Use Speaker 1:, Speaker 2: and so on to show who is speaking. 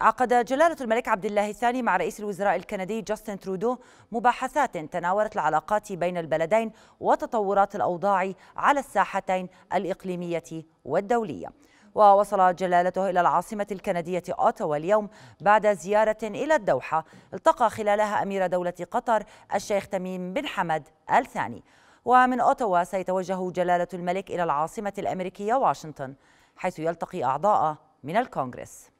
Speaker 1: عقد جلالة الملك عبد الله الثاني مع رئيس الوزراء الكندي جاستن ترودو مباحثات تناولت العلاقات بين البلدين وتطورات الأوضاع على الساحتين الإقليمية والدولية. ووصل جلالته إلى العاصمة الكندية أوتوا اليوم بعد زيارة إلى الدوحة. التقى خلالها أمير دولة قطر الشيخ تميم بن حمد الثاني. ومن أوتوا سيتوجه جلالة الملك إلى العاصمة الأمريكية واشنطن حيث يلتقي أعضاء من الكونغرس.